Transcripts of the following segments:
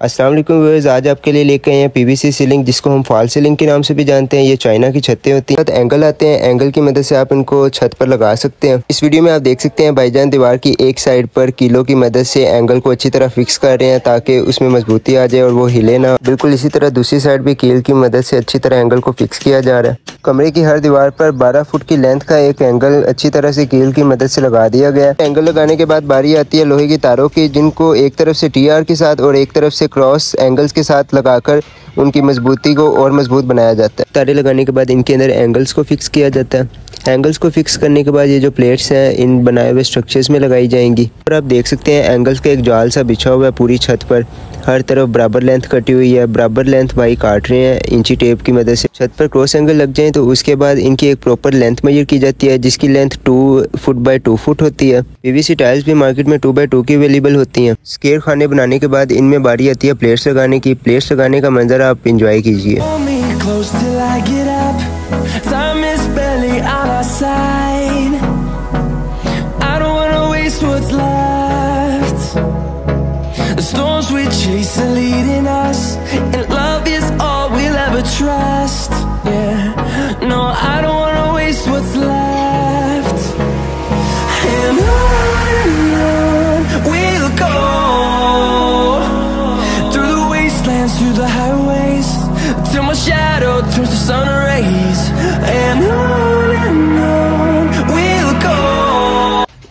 अस्सलाम वालेकुम व्यूअर्स आज आपके लिए लेकर आए हैं पीवीसी सीलिंग जिसको हम फॉल सीलिंग के नाम से भी जानते हैं। ये चाइना की छतें होती हैं। एंगल आते हैं। एंगल की मदद से आप इनको छत पर लगा सकते हैं। इस वीडियो में आप देख सकते हैं भाईजान दीवार की एक साइड पर किलो की मदद से एंगल को अच्छी तरह फिक्स कर रहे हैं ताकि उसमें मजबूती आ जाए और वो हिले ना। बिल्कुल इसी तरह दूसरी साइड भी कील की मदद से अच्छी तरह एंगल को फिक्स किया जा रहा है। कमरे की हर दीवार पर 12 फुट की लेंथ का एक एंगल अच्छी तरह से कील की मदद से लगा दिया गया एंगल लगाने के बाद बारी आती है लोहे की तारों की, जिनको एक तरफ़ से टीआर के साथ और एक तरफ़ से क्रॉस एंगल्स के साथ लगाकर उनकी मजबूती को और मज़बूत बनाया जाता है। तारे लगाने के बाद इनके अंदर एंगल्स को फिक्स किया जाता है। एंगल्स को फिक्स करने के बाद ये जो प्लेट्स हैं, इन बनाए हुए स्ट्रक्चर्स में लगाई जाएँगी। और आप देख सकते हैं एंगल्स का एक जाल सा बिछा हुआ है पूरी छत पर। हर तरफ़ बराबर लेंथ कटी हुई है। बराबर लेंथ भाई काट रहे हैं, इंची टेप की मदद से। छत पर क्रॉस एंगल लग जाए तो उसके बाद इनकी एक प्रॉपर लेंथ मेजर की जाती है, जिसकी length two foot by two foot होती है। पीवीसी टाइल्स भी मार्केट में टू बाय टू की अवेलेबल होती हैं। स्केर खाने बनाने के बाद इनमें बारी आती है प्लेट्स लगाने की। प्लेट्स लगाने का मंजर आप इंजॉय कीजिए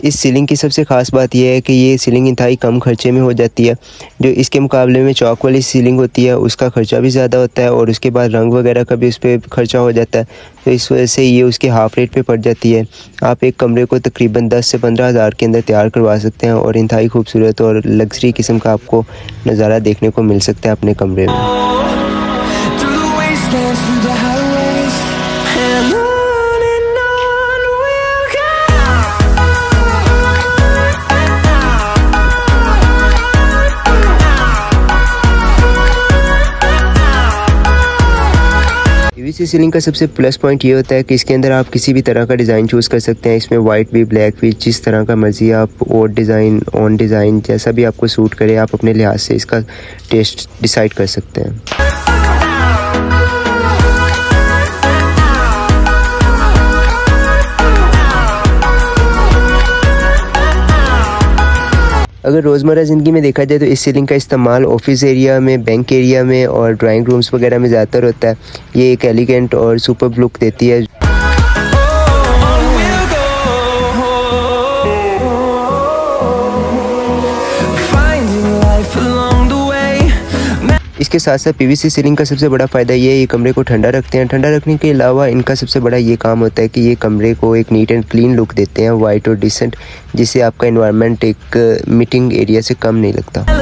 इस सीलिंग की सबसे ख़ास बात यह है कि ये सीलिंग इंतहाई कम खर्चे में हो जाती है, जो इसके मुकाबले में चौक वाली सीलिंग होती है, उसका ख़र्चा भी ज़्यादा होता है और उसके बाद रंग वगैरह का भी उस पर खर्चा हो जाता है तो इस वजह से ये उसके हाफ़ रेट पे पड़ जाती है। आप एक कमरे को तकरीबन 10 से पंद्रह हज़ार के अंदर तैयार करवा सकते हैं और इंतहाई खूबसूरत और लग्जरी किस्म का आपको नज़ारा देखने को मिल सकता है अपने कमरे में। पीवीसी सीलिंग का सबसे प्लस पॉइंट ये होता है कि इसके अंदर आप किसी भी तरह का डिज़ाइन चूज़ कर सकते हैं। इसमें वाइट भी ब्लैक भी, जिस तरह का मर्ज़ी आप और डिज़ाइन ऑन डिज़ाइन जैसा भी आपको सूट करे, आप अपने लिहाज से इसका टेस्ट डिसाइड कर सकते हैं। अगर रोज़मर्रा ज़िंदगी में देखा जाए तो इस सीलिंग का इस्तेमाल ऑफ़िस एरिया में बैंक एरिया में और ड्राइंग रूम्स वगैरह में ज़्यादातर होता है। ये एक एलिगेंट और सुपर लुक देती है। इसके साथ साथ पीवीसी सीलिंग का सबसे बड़ा फ़ायदा ये है, ये कमरे को ठंडा रखते हैं। ठंडा रखने के अलावा इनका सबसे बड़ा ये काम होता है कि ये कमरे को एक नीट एंड क्लीन लुक देते हैं वाइट और डिसेंट जिससे आपका इन्वायरमेंट एक मीटिंग एरिया से कम नहीं लगता।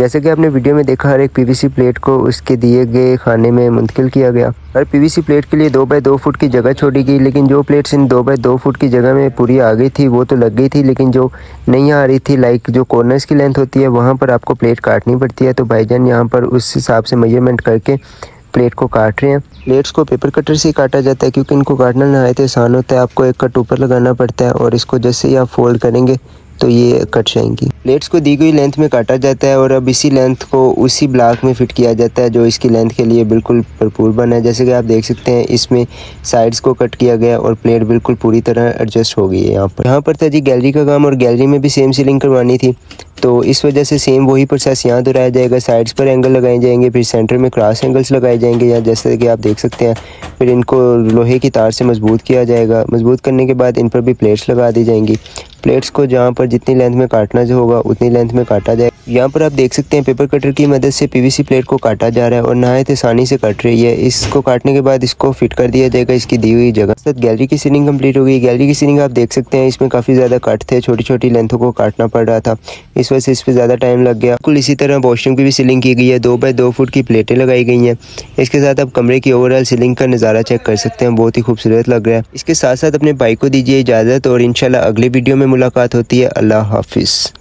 जैसे कि आपने वीडियो में देखा, हर एक पीवीसी प्लेट को उसके दिए गए खाने में मुंतकिल किया गया। हर पीवीसी प्लेट के लिए दो बाय दो फुट की जगह छोड़ी गई, लेकिन जो प्लेट्स इन दो बाय दो फुट की जगह में पूरी आ गई थी, वो तो लग गई थी, लेकिन जो नहीं आ रही थी लाइक जो कॉर्नर्स की लेंथ होती है, वहाँ पर आपको प्लेट काटनी पड़ती है। तो भाईजान यहाँ पर उस हिसाब से मेज़रमेंट करके प्लेट को काट रहे हैं। प्लेट्स को पेपर कटर से काटा जाता है, क्योंकि इनको काटना नहायत आसान होता है। आपको एक कट ऊपर लगाना पड़ता है और इसको जैसे ही आप फोल्ड करेंगे तो ये कट जाएँगी। प्लेट्स को दी गई लेंथ में काटा जाता है और अब इसी लेंथ को उसी ब्लॉक में फिट किया जाता है जो इसकी लेंथ के लिए बिल्कुल भरपूर बना है। जैसे कि आप देख सकते हैं, इसमें साइड्स को कट किया गया और प्लेट बिल्कुल पूरी तरह एडजस्ट हो गई है यहाँ पर। यहाँ पर था जी गैलरी का काम और गैलरी में भी सेम सीलिंग करवानी थी। तो इस वजह से सेम वही प्रोसेस यहाँ दोहराया जाएगा। साइड्स पर एंगल लगाए जाएँगे, फिर सेंटर में क्रॉस एंगल्स लगाए जाएँगे या जैसे कि आप देख सकते हैं, फिर इनको लोहे की तार से मज़बूत किया जाएगा। मज़बूत करने के बाद इन पर भी प्लेट्स लगा दी जाएँगी। प्लेट्स को जहाँ पर जितनी लेंथ में काटना जो होगा, उतनी लेंथ में काटा जाए। यहाँ पर आप देख सकते हैं पेपर कटर की मदद से पीवीसी प्लेट को काटा जा रहा है और नहायत आसानी से कट रही है। इसको काटने के बाद इसको फिट कर दिया जाएगा इसकी दी हुई जगह। साथ गैलरी की सीलिंग कंप्लीट हो गई। गैलरी की सीलिंग आप देख सकते हैं, इसमें काफ़ी ज़्यादा कट थे छोटी छोटी लेंथों को काटना पड़ रहा था। इस वजह से इस पर ज़्यादा टाइम लग गया। बिल्कुल इसी तरह वॉशरूम की भी सीलिंग की गई है। दो बाय दो फुट की प्लेटें लगाई गई हैं। इसके साथ आप कमरे की ओवरऑल सीलिंग का नज़ारा चेक कर सकते हैं। बहुत ही खूबसूरत लग रहा है। इसके साथ साथ अपने बाइक को दीजिए इजाज़त और इनशाला अगले वीडियो में मुलाकात होती है। अल्लाह हाफिज़।